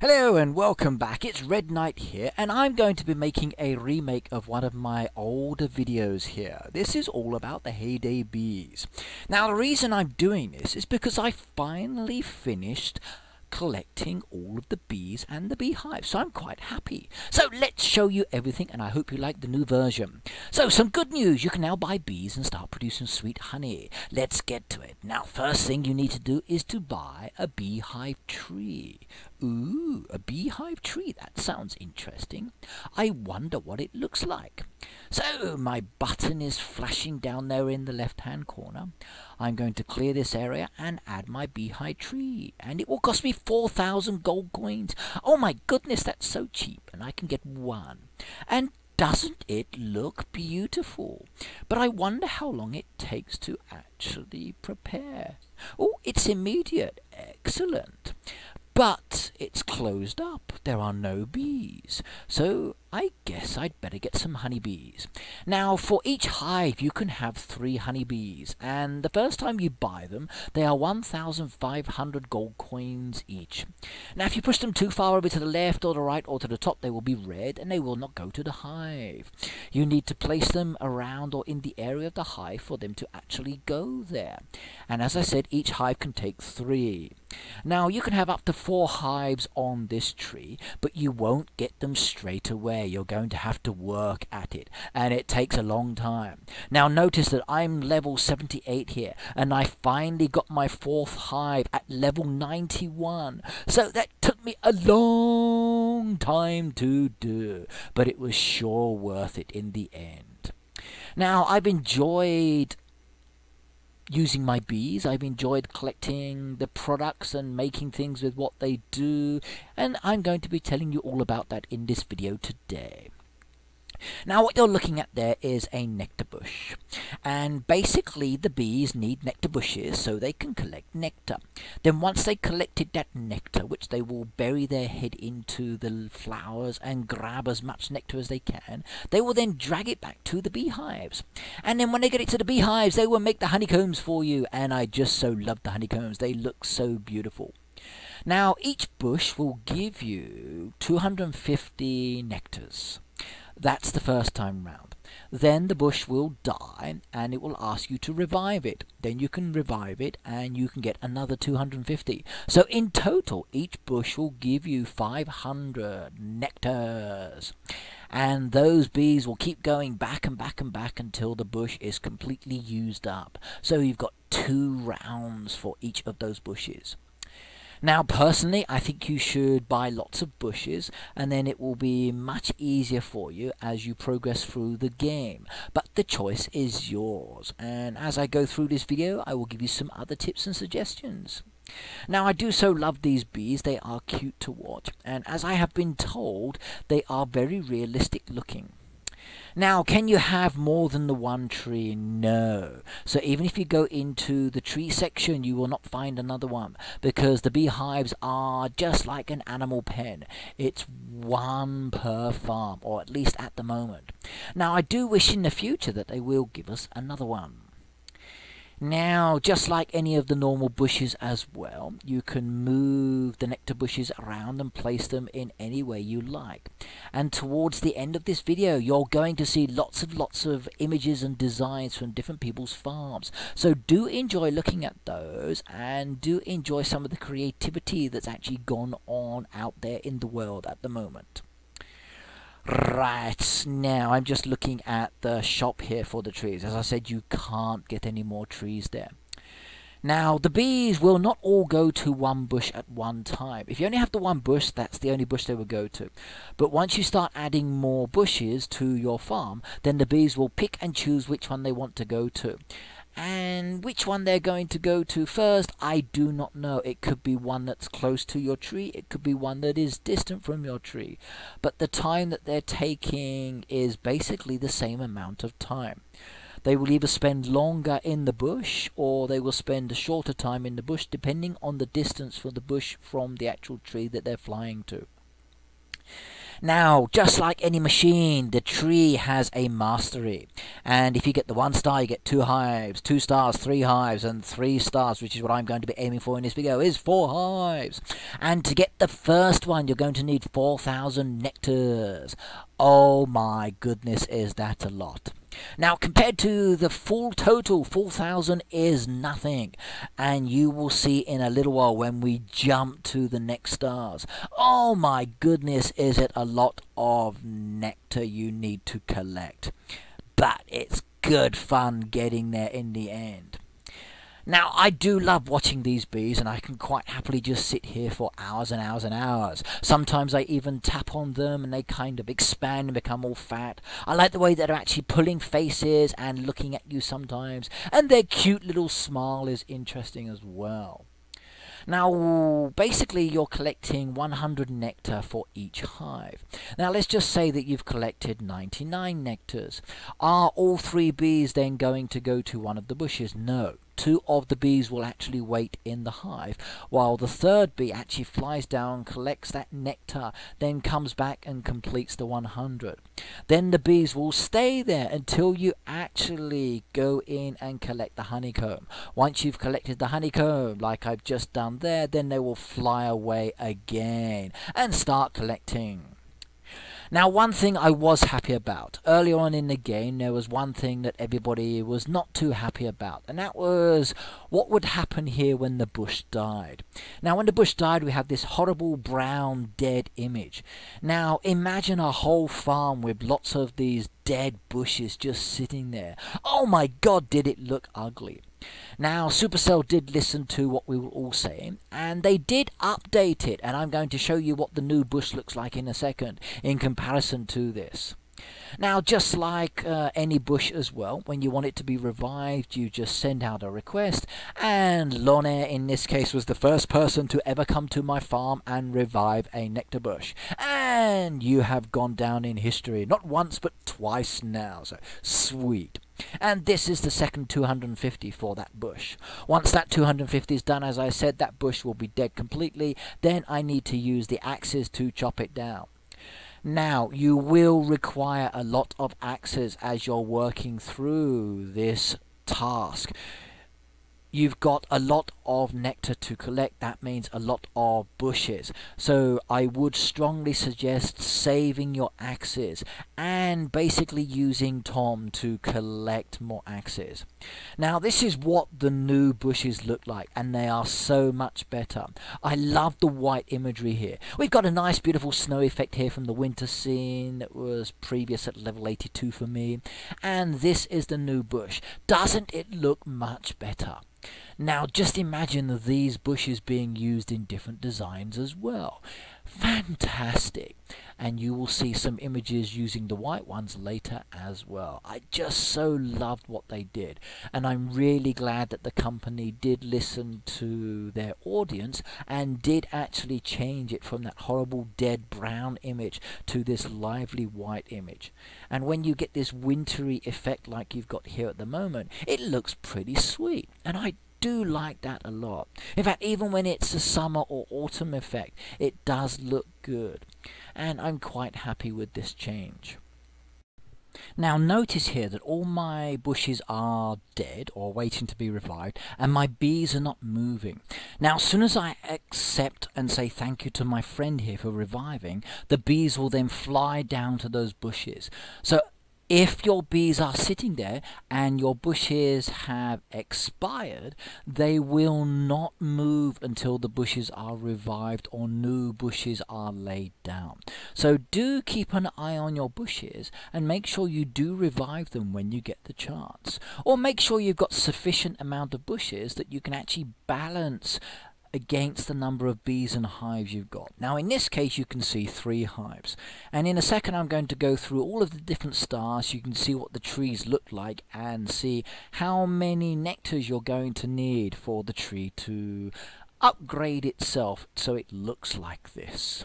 Hello and welcome back, it's Red Knight here and I'm going to be making a remake of one of my older videos here. This is all about the Hay Day Bees. Now the reason I'm doing this is because I finally finished collecting all of the bees and the beehive. So I'm quite happy. So let's show you everything and I hope you like the new version. So some good news, you can now buy bees and start producing sweet honey. Let's get to it. Now first thing you need to do is to buy a beehive tree. Ooh, a beehive tree. That sounds interesting. I wonder what it looks like. So my button is flashing down there in the left hand corner. I'm going to clear this area and add my beehive tree. And it will cost me 4,000 gold coins. Oh my goodness, that's so cheap. And I can get one. And doesn't it look beautiful? But I wonder how long it takes to actually prepare. Oh, it's immediate. Excellent. But it's closed up. There are no bees. So I guess I'd better get some honeybees. Now, for each hive, you can have three honeybees, and the first time you buy them, they are 1,500 gold coins each. Now, if you push them too far over to the left or the right or to the top, they will be red and they will not go to the hive. You need to place them around or in the area of the hive for them to actually go there. And as I said, each hive can take three. Now, you can have up to four hives on this tree, but you won't get them straight away you're going to have to work at it, and it takes a long time. Now notice that I'm level 78 here, and I finally got my fourth hive at level 91. So that took me a long time to do, but it was sure worth it in the end. Now, I've enjoyed using my bees. I've enjoyed collecting the products and making things with what they do, and I'm going to be telling you all about that in this video today. Now what you're looking at there is a nectar bush. And basically the bees need nectar bushes so they can collect nectar. Then once they collected that nectar, which they will bury their head into the flowers and grab as much nectar as they can, they will then drag it back to the beehives. And then when they get it to the beehives, they will make the honeycombs for you. And I just so love the honeycombs. They look so beautiful. Now, each bush will give you 250 nectars. That's the first time round. Then the bush will die and it will ask you to revive it. Then you can revive it and you can get another 250. So in total, each bush will give you 500 nectars. And those bees will keep going back and back and back until the bush is completely used up. So you've got two rounds for each of those bushes. Now, personally, I think you should buy lots of bushes, and then it will be much easier for you as you progress through the game. But the choice is yours, and as I go through this video, I will give you some other tips and suggestions. Now, I do so love these bees, they are cute to watch, and as I have been told, they are very realistic looking. Now, can you have more than the one tree? No. So even if you go into the tree section, you will not find another one because the beehives are just like an animal pen. It's one per farm, or at least at the moment. Now, I do wish in the future that they will give us another one. Now, just like any of the normal bushes as well, you can move the nectar bushes around and place them in any way you like. And towards the end of this video, you're going to see lots and lots of images and designs from different people's farms. So do enjoy looking at those and do enjoy some of the creativity that's actually gone on out there in the world at the moment. Right, now I'm just looking at the shop here for the trees. As I said, you can't get any more trees there. Now, the bees will not all go to one bush at one time. If you only have the one bush, that's the only bush they will go to. But once you start adding more bushes to your farm, then the bees will pick and choose which one they want to go to. And which one they're going to go to first, I do not know. It could be one that's close to your tree, it could be one that is distant from your tree. But the time that they're taking is basically the same amount of time. They will either spend longer in the bush or they will spend a shorter time in the bush depending on the distance from the bush from the actual tree that they're flying to. Now, just like any machine, the tree has a mastery. And if you get the one star, you get two hives, two stars, three hives, and three stars, which is what I'm going to be aiming for in this video, is four hives. And to get the first one, you're going to need 4,000 nectars. Oh my goodness, is that a lot. Now, compared to the full total, 4,000 is nothing. And you will see in a little while when we jump to the next stars. Oh my goodness, is it a lot of nectar you need to collect. But it's good fun getting there in the end. Now, I do love watching these bees, and I can quite happily just sit here for hours and hours and hours. Sometimes I even tap on them, and they kind of expand and become all fat. I like the way they're actually pulling faces and looking at you sometimes, and their cute little smile is interesting as well. Now, basically, you're collecting 100 nectar for each hive. Now, let's just say that you've collected 99 nectars. Are all three bees then going to go to one of the bushes? No two of the bees will actually wait in the hive, while the third bee actually flies down, collects that nectar, then comes back and completes the 100. Then the bees will stay there until you actually go in and collect the honeycomb. Once you've collected the honeycomb, like I've just done there, then they will fly away again and start collecting. Now, one thing I was happy about earlier on in the game, there was one thing that everybody was not too happy about, and that was what would happen here when the bush died. Now, when the bush died, we have this horrible brown dead image. Now, imagine a whole farm with lots of these dead bushes just sitting there. Oh my god, did it look ugly! Now, Supercell did listen to what we were all saying, and they did update it, and I'm going to show you what the new bush looks like in a second in comparison to this. Now, just like uh, any bush as well, when you want it to be revived, you just send out a request, and Lonair in this case was the first person to ever come to my farm and revive a nectar bush. And you have gone down in history, not once but twice now, so sweet. And this is the second 250 for that bush. Once that 250 is done, as I said, that bush will be dead completely. Then I need to use the axes to chop it down. Now, you will require a lot of axes as you're working through this task you've got a lot of nectar to collect. That means a lot of bushes. So I would strongly suggest saving your axes and basically using Tom to collect more axes now this is what the new bushes look like and they are so much better. I love the white imagery here. We've got a nice beautiful snow effect here from the winter scene that was previous at level 82 for me. And this is the new bush. Doesn't it look much better? Now just imagine these bushes being used in different designs as well. Fantastic! And you will see some images using the white ones later as well. I just so loved what they did. And I'm really glad that the company did listen to their audience and did actually change it from that horrible dead brown image to this lively white image. And when you get this wintry effect like you've got here at the moment, it looks pretty sweet. And I do like that a lot. In fact, even when it's a summer or autumn effect, it does look good. And I'm quite happy with this change. Now notice here that all my bushes are dead or waiting to be revived and my bees are not moving. Now as soon as I accept and say thank you to my friend here for reviving, the bees will then fly down to those bushes. So if your bees are sitting there and your bushes have expired, they will not move until the bushes are revived or new bushes are laid down. So do keep an eye on your bushes and make sure you do revive them when you get the chance. Or make sure you've got sufficient amount of bushes that you can actually balance against the number of bees and hives you've got. Now in this case you can see three hives and in a second I'm going to go through all of the different stars so you can see what the trees look like and see how many nectars you're going to need for the tree to upgrade itself so it looks like this.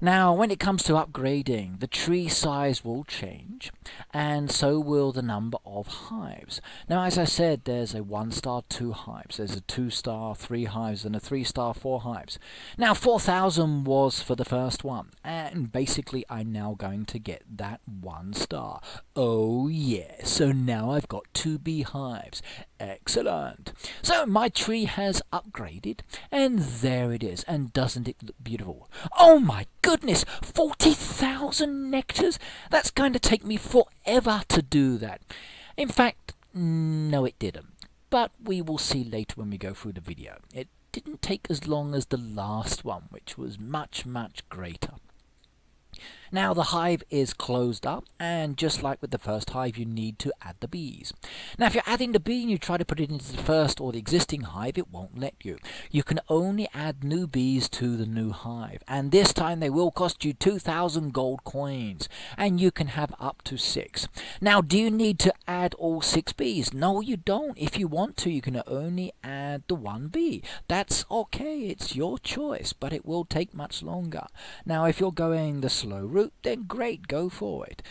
Now, when it comes to upgrading, the tree size will change, and so will the number of hives. Now, as I said, there's a one star two hives, there's a two star three hives, and a three star four hives. Now, 4,000 was for the first one, and basically I'm now going to get that one star. Oh yeah, so now I've got two beehives. Excellent. So my tree has upgraded, and there it is. And doesn't it look beautiful? Oh my goodness, 40,000 nectars? That's going to take me forever to do that. In fact, no it didn't. But we will see later when we go through the video. It didn't take as long as the last one, which was much, much greater. Now the hive is closed up and just like with the first hive you need to add the bees. Now if you're adding the bee and you try to put it into the first or the existing hive it won't let you. You can only add new bees to the new hive and this time they will cost you 2000 gold coins and you can have up to six. Now do you need to add all six bees? No you don't. If you want to you can only add the one bee. That's okay it's your choice but it will take much longer. Now if you're going the slow route then great, go for it.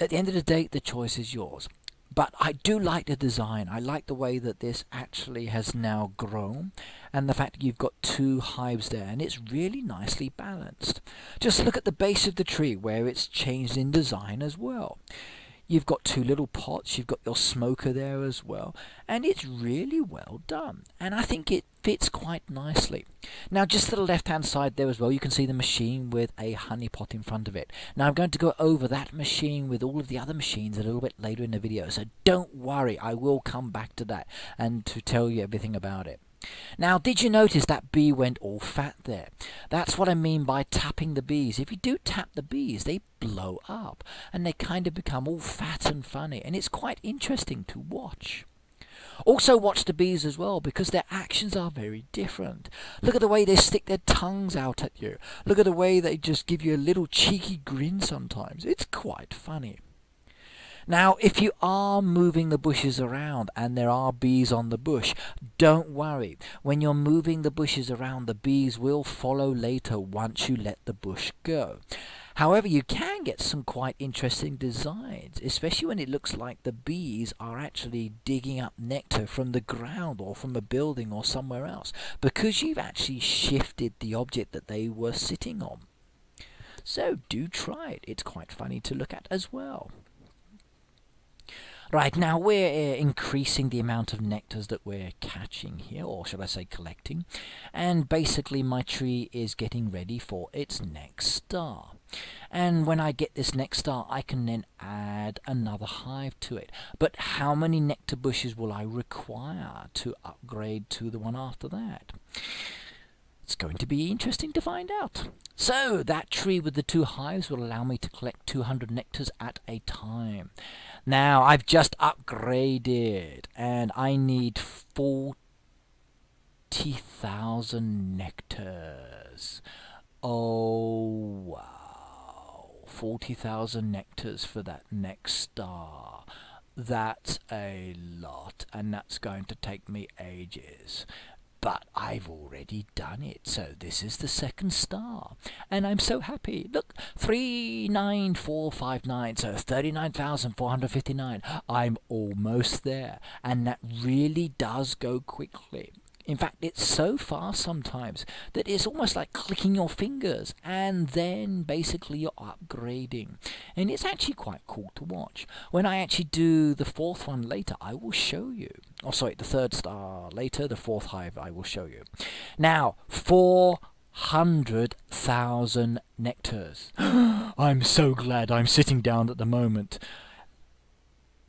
At the end of the day, the choice is yours. But I do like the design. I like the way that this actually has now grown and the fact that you've got two hives there and it's really nicely balanced. Just look at the base of the tree where it's changed in design as well. You've got two little pots, you've got your smoker there as well, and it's really well done. And I think it fits quite nicely. Now, just to the left hand side there as well, you can see the machine with a honey pot in front of it. Now, I'm going to go over that machine with all of the other machines a little bit later in the video, so don't worry, I will come back to that and to tell you everything about it. Now, did you notice that bee went all fat there? That's what I mean by tapping the bees. If you do tap the bees, they blow up and they kind of become all fat and funny, and it's quite interesting to watch. Also watch the bees as well because their actions are very different. Look at the way they stick their tongues out at you. Look at the way they just give you a little cheeky grin sometimes. It's quite funny. Now, if you are moving the bushes around and there are bees on the bush, don't worry. When you're moving the bushes around, the bees will follow later once you let the bush go. However, you can get some quite interesting designs, especially when it looks like the bees are actually digging up nectar from the ground or from a building or somewhere else, because you've actually shifted the object that they were sitting on. So do try it. It's quite funny to look at as well. Right, now we're uh, increasing the amount of nectars that we're catching here, or should I say collecting, and basically my tree is getting ready for its next star. And when I get this next star, I can then add another hive to it. But how many nectar bushes will I require to upgrade to the one after that? It's going to be interesting to find out. So, that tree with the two hives will allow me to collect 200 nectars at a time. Now, I've just upgraded, and I need 40,000 nectars. Oh, wow. 40,000 nectars for that next star. That's a lot, and that's going to take me ages but I've already done it, so this is the second star. And I'm so happy. Look, 39459, so 39,459. I'm almost there. And that really does go quickly. In fact, it's so fast sometimes that it's almost like clicking your fingers and then basically you're upgrading. And it's actually quite cool to watch. When I actually do the fourth one later, I will show you. Oh, sorry, the third star later, the fourth hive I will show you. Now, 400,000 nectars. I'm so glad I'm sitting down at the moment.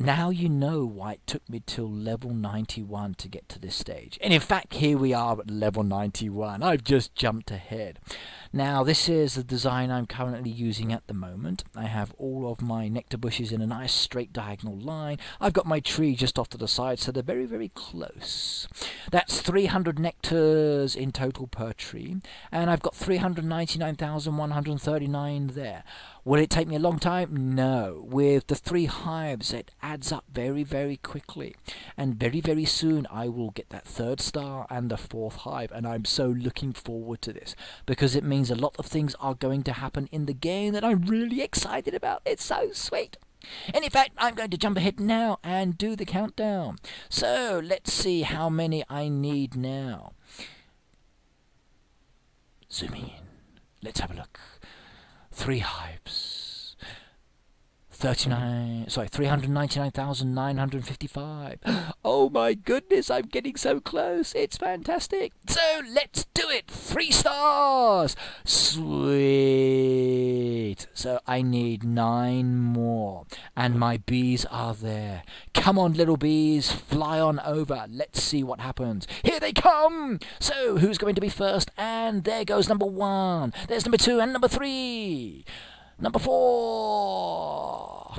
Now you know why it took me till level 91 to get to this stage. And in fact, here we are at level 91. I've just jumped ahead. Now, this is the design I'm currently using at the moment. I have all of my nectar bushes in a nice straight diagonal line. I've got my tree just off to the side, so they're very, very close. That's 300 nectars in total per tree, and I've got 399,139 there. Will it take me a long time? No. With the three hives, it adds up very, very quickly. And very, very soon, I will get that third star and the fourth hive. And I'm so looking forward to this because it means a lot of things are going to happen in the game that I'm really excited about. It's so sweet. And in fact, I'm going to jump ahead now and do the countdown. So let's see how many I need now. Zoom in. Let's have a look. Three hives. 39 sorry 399,955 oh my goodness I'm getting so close. It's fantastic. So let's do it. Three stars. Sweet. So I need nine more and my bees are there. Come on little bees fly on over. Let's see what happens. Here they come. So who's going to be first? And there goes number one. There's number two and number three Number four.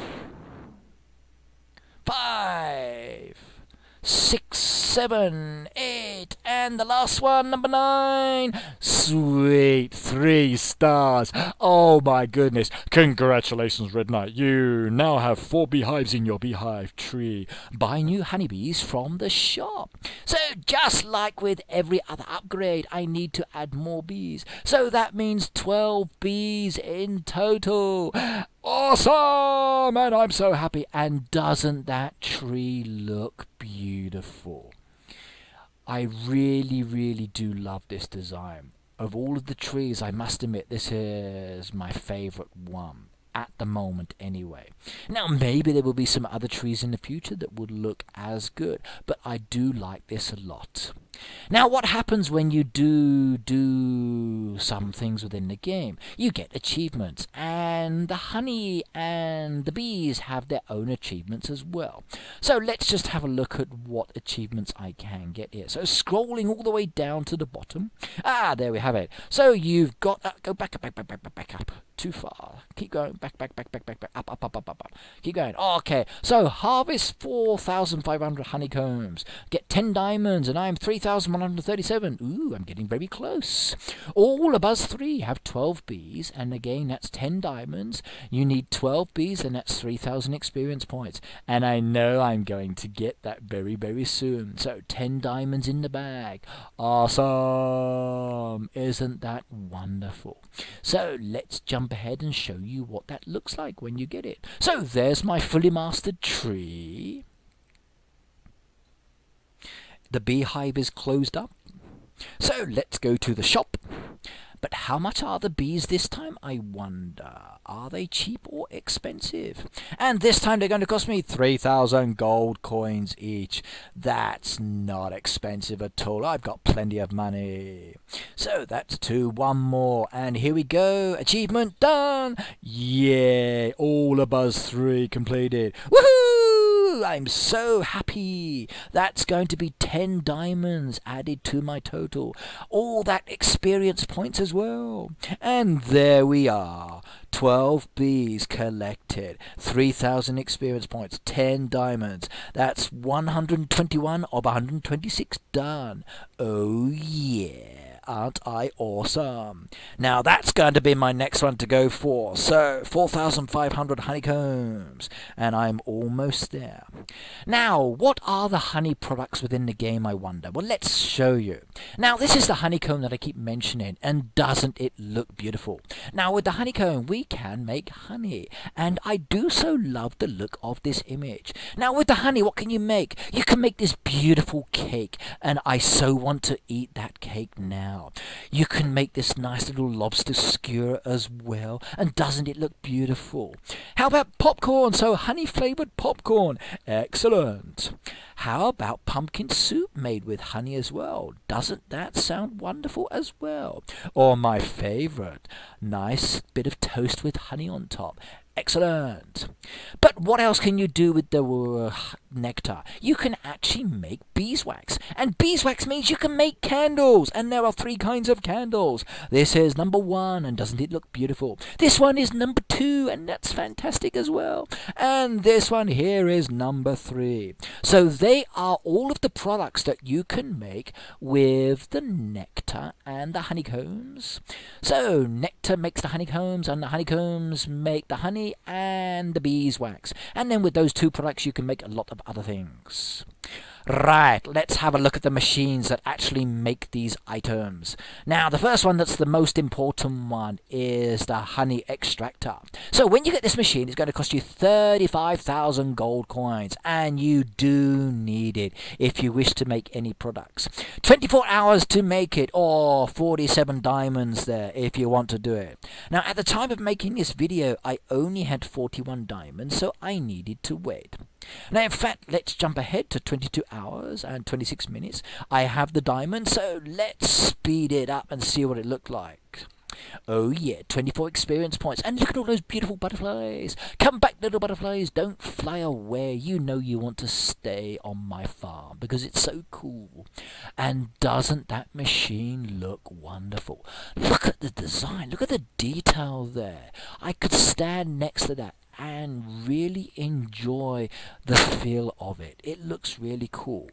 Five. Six, seven, eight, and the last one, number nine. Sweet, three stars. Oh my goodness. Congratulations, Red Knight. You now have four beehives in your beehive tree. Buy new honeybees from the shop. So just like with every other upgrade, I need to add more bees. So that means 12 bees in total. Awesome! And I'm so happy. And doesn't that tree look beautiful? I really, really do love this design. Of all of the trees, I must admit this is my favourite one at the moment anyway. Now maybe there will be some other trees in the future that would look as good, but I do like this a lot. Now, what happens when you do do some things within the game? You get achievements, and the honey and the bees have their own achievements as well. So let's just have a look at what achievements I can get here. So scrolling all the way down to the bottom. Ah, there we have it. So you've got uh, go back, back, back, back, back, back up. Too far. Keep going. Back, back, back, back, back, back. Up, up, up, up, up, up. Keep going. okay. So harvest 4,500 honeycombs. Get 10 diamonds, and I'm 3,137. Ooh, I'm getting very close. All a buzz 3 have 12 bees, and again, that's 10 diamonds. You need 12 bees, and that's 3,000 experience points. And I know I'm going to get that very, very soon. So, 10 diamonds in the bag. Awesome! Isn't that wonderful? So, let's jump ahead and show you what that looks like when you get it. So, there's my fully mastered tree. The beehive is closed up. So let's go to the shop. But how much are the bees this time, I wonder? Are they cheap or expensive? And this time they're going to cost me 3,000 gold coins each. That's not expensive at all. I've got plenty of money. So that's two, one more. And here we go. Achievement done. Yeah, all a buzz three completed. Woohoo! I'm so happy. That's going to be 10 diamonds added to my total. All that experience points as well. And there we are. 12 bees collected, 3,000 experience points, 10 diamonds. That's 121 of 126 done. Oh yeah aren't I awesome? Now that's going to be my next one to go for. So 4,500 honeycombs, and I'm almost there. Now, what are the honey products within the game, I wonder? Well, let's show you. Now, this is the honeycomb that I keep mentioning, and doesn't it look beautiful? Now, with the honeycomb, we can make honey, and I do so love the look of this image. Now, with the honey, what can you make? You can make this beautiful cake, and I so want to eat that cake now. You can make this nice little lobster skewer as well. And doesn't it look beautiful? How about popcorn? So honey flavored popcorn. Excellent. How about pumpkin soup made with honey as well? Doesn't that sound wonderful as well? Or my favorite, nice bit of toast with honey on top. Excellent. But what else can you do with the uh, nectar? You can actually make beeswax. And beeswax means you can make candles. And there are three kinds of candles. This is number one, and doesn't it look beautiful? This one is number two, and that's fantastic as well. And this one here is number three. So they are all of the products that you can make with the nectar and the honeycombs. So nectar makes the honeycombs, and the honeycombs make the honey and the beeswax. And then with those two products, you can make a lot of other things. Right, let's have a look at the machines that actually make these items. Now, the first one that's the most important one is the honey extractor. So when you get this machine, it's going to cost you 35,000 gold coins, and you do need it if you wish to make any products. 24 hours to make it, or 47 diamonds there if you want to do it. Now, at the time of making this video, I only had 41 diamonds, so I needed to wait. Now, in fact, let's jump ahead to 22 hours and 26 minutes. I have the diamond, so let's speed it up and see what it looked like. Oh yeah, 24 experience points. And look at all those beautiful butterflies. Come back, little butterflies. Don't fly away. You know you want to stay on my farm because it's so cool. And doesn't that machine look wonderful? Look at the design. Look at the detail there. I could stand next to that and really enjoy the feel of it. It looks really cool.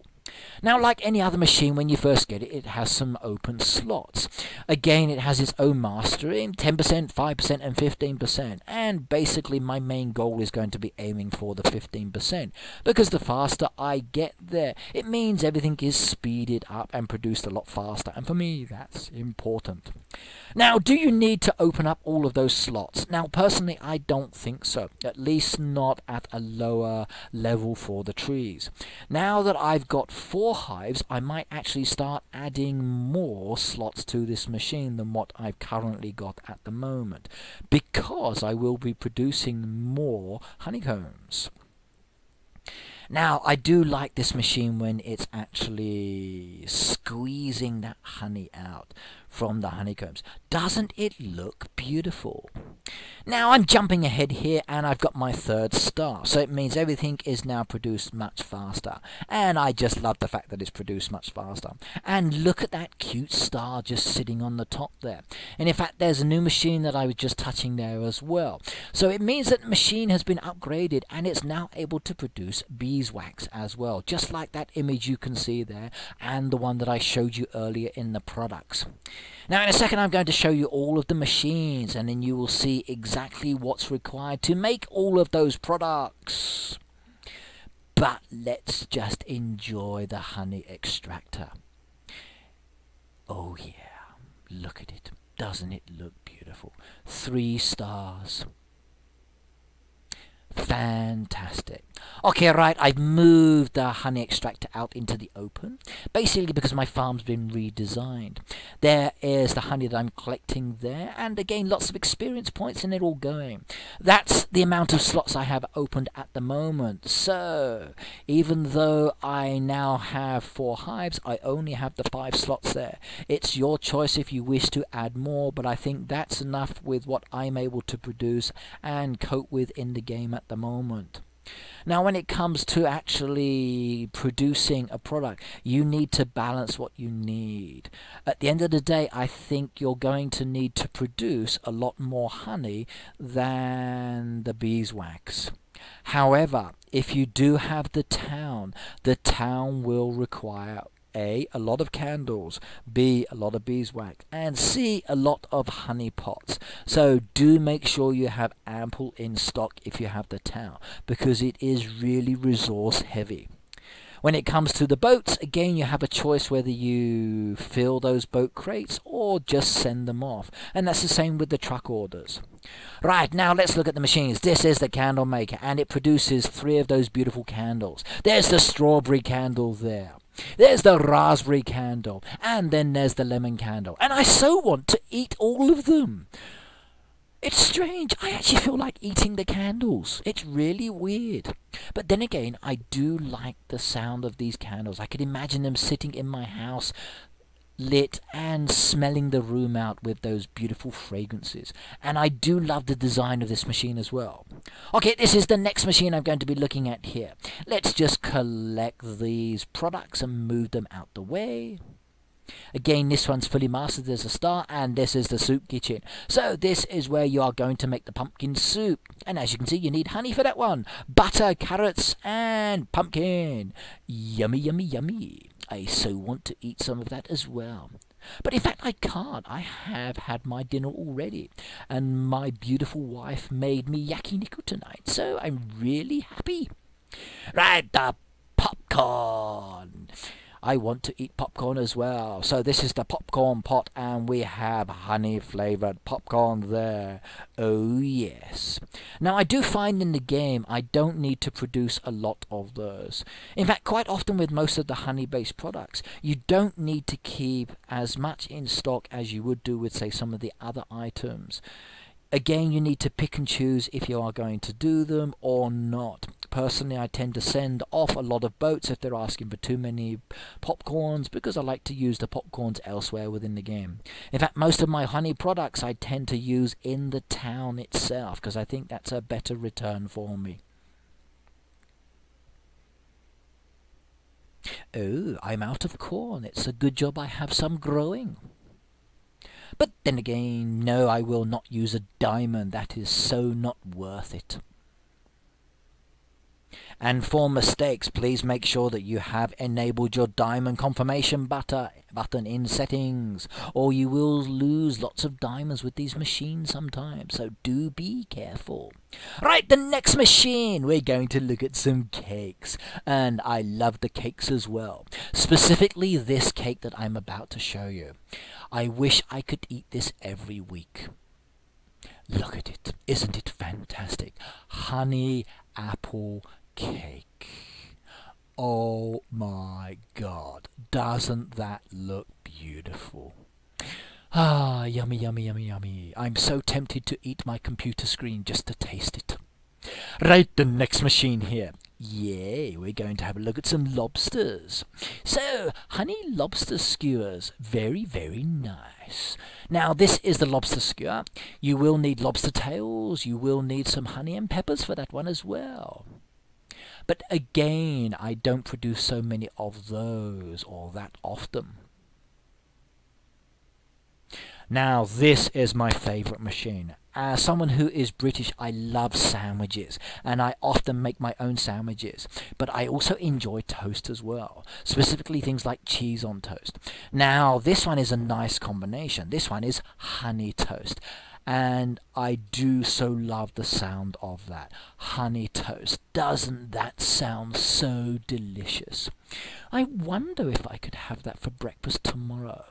Now, like any other machine, when you first get it, it has some open slots. Again, it has its own mastering, 10%, 5%, and 15%. And basically, my main goal is going to be aiming for the 15%. Because the faster I get there, it means everything is speeded up and produced a lot faster. And for me, that's important. Now, do you need to open up all of those slots? Now, personally, I don't think so. At least not at a lower level for the trees. Now that I've got four hives, I might actually start adding more slots to this machine than what I've currently got at the moment, because I will be producing more honeycombs. Now, I do like this machine when it's actually squeezing that honey out from the honeycombs. Doesn't it look beautiful? Now I'm jumping ahead here and I've got my third star. So it means everything is now produced much faster. And I just love the fact that it's produced much faster. And look at that cute star just sitting on the top there. And in fact there's a new machine that I was just touching there as well. So it means that the machine has been upgraded and it's now able to produce beeswax as well. Just like that image you can see there and the one that I showed you earlier in the products. Now in a second I'm going to show you all of the machines and then you will see exactly what's required to make all of those products. But let's just enjoy the honey extractor. Oh yeah, look at it. Doesn't it look beautiful? Three stars. Fantastic. Okay, right, I've moved the honey extractor out into the open, basically because my farm's been redesigned. There is the honey that I'm collecting there, and again, lots of experience points and they're all going. That's the amount of slots I have opened at the moment. So, even though I now have four hives, I only have the five slots there. It's your choice if you wish to add more, but I think that's enough with what I'm able to produce and cope with in the game at the moment. Now, when it comes to actually producing a product, you need to balance what you need. At the end of the day, I think you're going to need to produce a lot more honey than the beeswax. However, if you do have the town, the town will require a. A lot of candles. B. A lot of beeswax. And C. A lot of honey pots. So do make sure you have ample in stock if you have the town because it is really resource heavy. When it comes to the boats, again, you have a choice whether you fill those boat crates or just send them off. And that's the same with the truck orders. Right, now let's look at the machines. This is the candle maker, and it produces three of those beautiful candles. There's the strawberry candle there. There's the raspberry candle, and then there's the lemon candle. And I so want to eat all of them. It's strange. I actually feel like eating the candles. It's really weird. But then again, I do like the sound of these candles. I could imagine them sitting in my house lit and smelling the room out with those beautiful fragrances. And I do love the design of this machine as well. Okay, this is the next machine I'm going to be looking at here. Let's just collect these products and move them out the way. Again, this one's fully mastered as a start, and this is the soup kitchen. So this is where you are going to make the pumpkin soup. And as you can see, you need honey for that one. Butter, carrots, and pumpkin. Yummy, yummy, yummy. I so want to eat some of that as well. But in fact, I can't. I have had my dinner already, and my beautiful wife made me yakiniku tonight, so I'm really happy. Right, the popcorn. I want to eat popcorn as well. So this is the popcorn pot and we have honey flavored popcorn there. Oh yes. Now I do find in the game I don't need to produce a lot of those. In fact quite often with most of the honey based products you don't need to keep as much in stock as you would do with say some of the other items. Again, you need to pick and choose if you are going to do them or not. Personally, I tend to send off a lot of boats if they're asking for too many popcorns because I like to use the popcorns elsewhere within the game. In fact, most of my honey products I tend to use in the town itself because I think that's a better return for me. Oh, I'm out of corn. It's a good job I have some growing. But then again, no, I will not use a diamond. That is so not worth it. And for mistakes, please make sure that you have enabled your diamond confirmation button in settings, or you will lose lots of diamonds with these machines sometimes, so do be careful. Right, the next machine, we're going to look at some cakes, and I love the cakes as well. Specifically this cake that I'm about to show you. I wish I could eat this every week. Look at it. Isn't it fantastic? Honey apple cake. Oh my god. Doesn't that look beautiful? Ah, yummy, yummy, yummy, yummy. I'm so tempted to eat my computer screen just to taste it. Right, the next machine here. Yay, we're going to have a look at some lobsters. So, honey lobster skewers. Very, very nice. Now, this is the lobster skewer. You will need lobster tails. You will need some honey and peppers for that one as well. But again, I don't produce so many of those or that often. Now, this is my favourite machine. As someone who is British, I love sandwiches, and I often make my own sandwiches. But I also enjoy toast as well, specifically things like cheese on toast. Now, this one is a nice combination. This one is honey toast and I do so love the sound of that. Honey toast. Doesn't that sound so delicious? I wonder if I could have that for breakfast tomorrow.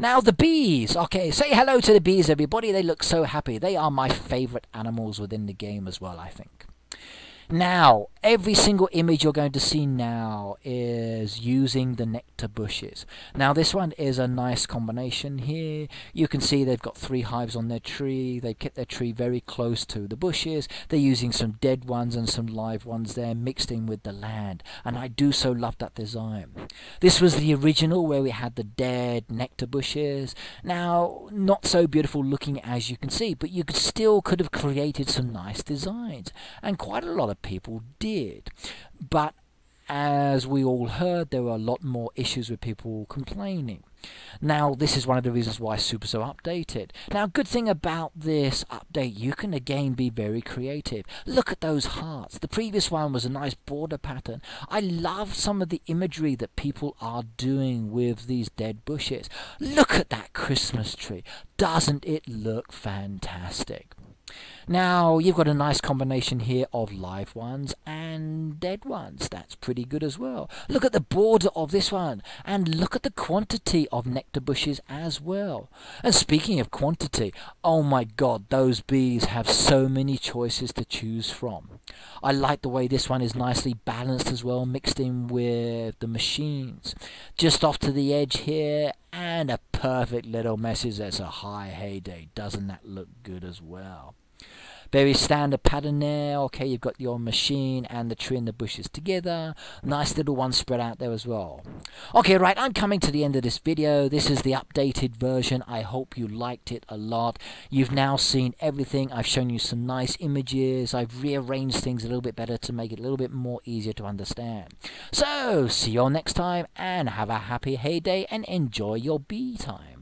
Now, the bees. Okay, say hello to the bees, everybody. They look so happy. They are my favourite animals within the game as well, I think. Now, every single image you're going to see now is using the nectar bushes. Now, this one is a nice combination here. You can see they've got three hives on their tree. They've kept their tree very close to the bushes. They're using some dead ones and some live ones there mixed in with the land. And I do so love that design. This was the original where we had the dead nectar bushes. Now, not so beautiful looking as you can see, but you could still could have created some nice designs. And quite a lot of people did. But as we all heard, there were a lot more issues with people complaining. Now, this is one of the reasons why Supercell updated. Now, good thing about this update, you can again be very creative. Look at those hearts. The previous one was a nice border pattern. I love some of the imagery that people are doing with these dead bushes. Look at that Christmas tree. Doesn't it look fantastic? Now, you've got a nice combination here of live ones and dead ones. That's pretty good as well. Look at the border of this one, and look at the quantity of nectar bushes as well. And speaking of quantity, oh my god, those bees have so many choices to choose from. I like the way this one is nicely balanced as well, mixed in with the machines. Just off to the edge here, and a perfect little message. That's a high Hay Day. Doesn't that look good as well? Very standard pattern there. Okay, you've got your machine and the tree and the bushes together. Nice little one spread out there as well. Okay, right, I'm coming to the end of this video. This is the updated version. I hope you liked it a lot. You've now seen everything. I've shown you some nice images. I've rearranged things a little bit better to make it a little bit more easier to understand. So, see you all next time and have a happy hay day and enjoy your bee time.